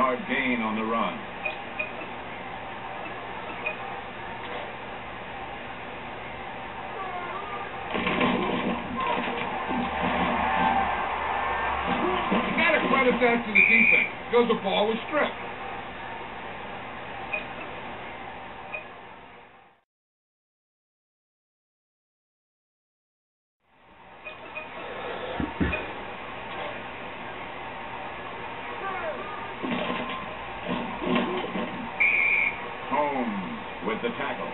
yard gain on the run. You gotta credit that to the defense because the ball was stripped. With the tackle.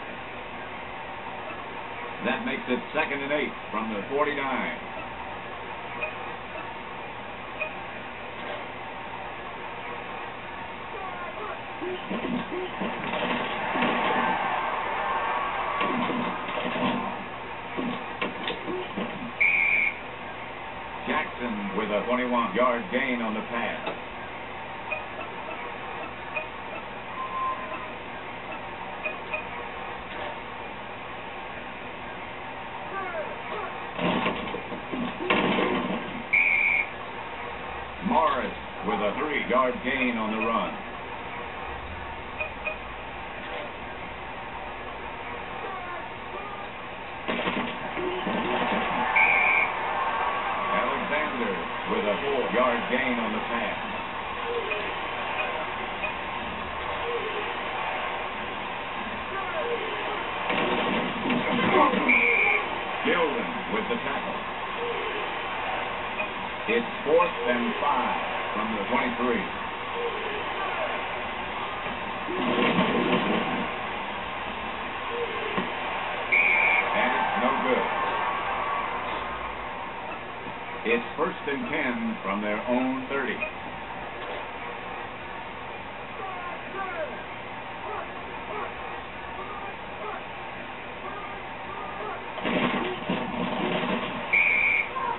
That makes it second and eight from the 49. Jackson with a 21-yard gain on the pass. Morris three-yard gain on the run. Alexander with a four-yard gain on the pass. Gildon with the tackle. It's fourth and five from the 23. And it's no good. It's first and ten from their own 30.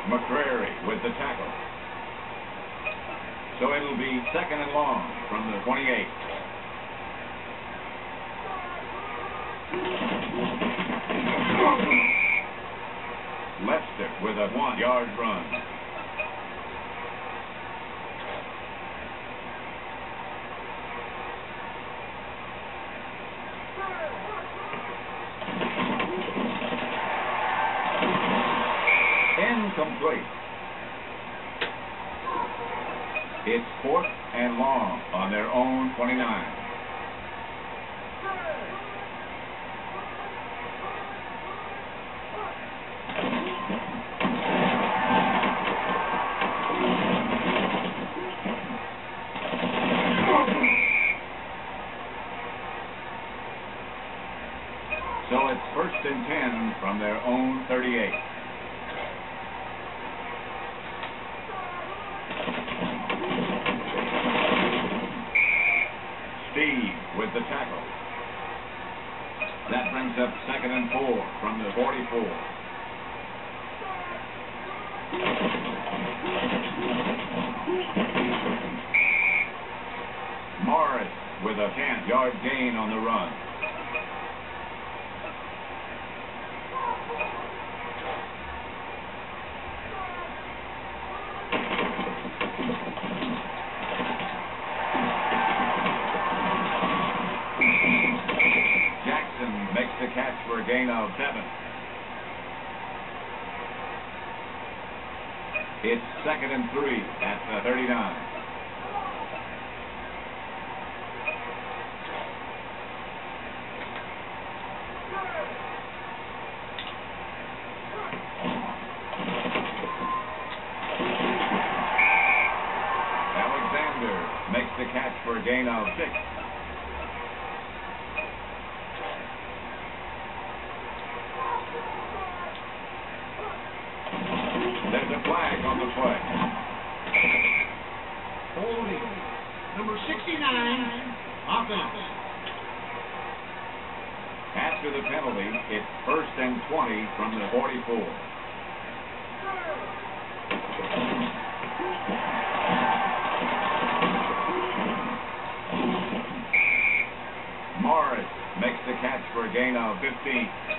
McCrary with the tackle. So second and long from the 28. Lester with a one-yard run. It's fourth and long on their own 29. So it's first and 10 from their own 38. Steve with the tackle. That brings up second and four from the 44. Morris with a 10-yard gain on the run. Gain of seven. It's second and three at the 39. Alexander makes the catch for a gain of six. There's a flag on the play. Holding. Number 69, offense. After the penalty, it's first and 20 from the 44. Morris makes the catch for a gain of 15.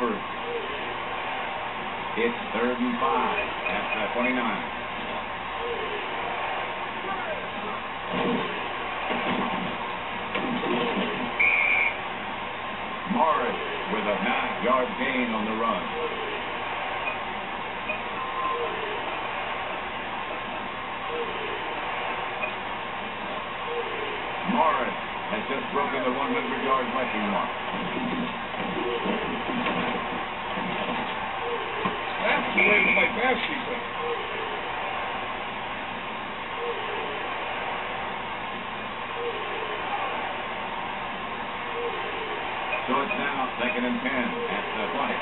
Wolford. It's third and five at the 29. Morris with a nine-yard gain on the run. Morris has just broken the 100-yard rushing mark. That's the way to play pass defense. It's now second and 10 at the 20.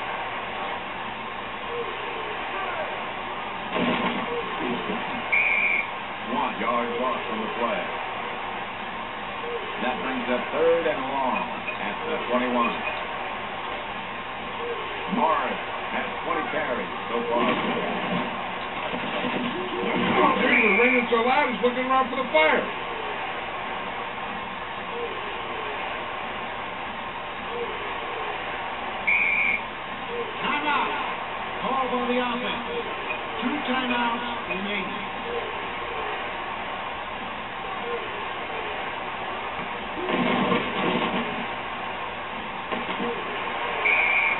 One yard loss on the play. That brings up third and long at the 21. Morris has 20 carries so far. Oh, dude, we're ringing so loud, he's looking around for the fire. For the offense. Two timeouts remaining.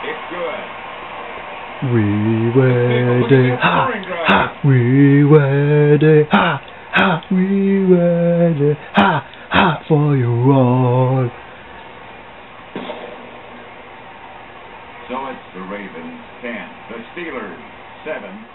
It's good. We ready, ha, ha, we ready, ha, ha, we ready, ha, ha, for you all. So it's the Ravens 10, the Steelers 7,